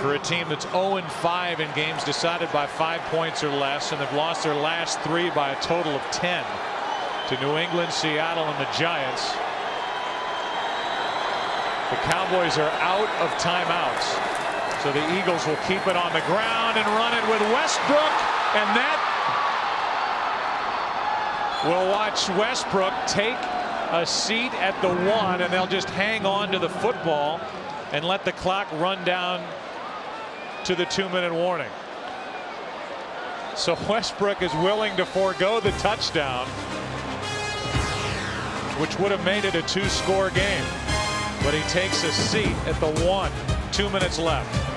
for a team that's 0 5 in games decided by five points or less, and they've lost their last three by a total of 10 to New England, Seattle, and the Giants. The Cowboys are out of timeouts. So the Eagles will keep it on the ground and run it with Westbrook. And that will watch Westbrook take a seat at the one and they'll just hang on to the football and let the clock run down to the two minute warning. So Westbrook is willing to forego the touchdown which would have made it a two score game. But he takes a seat at the one. Two minutes left.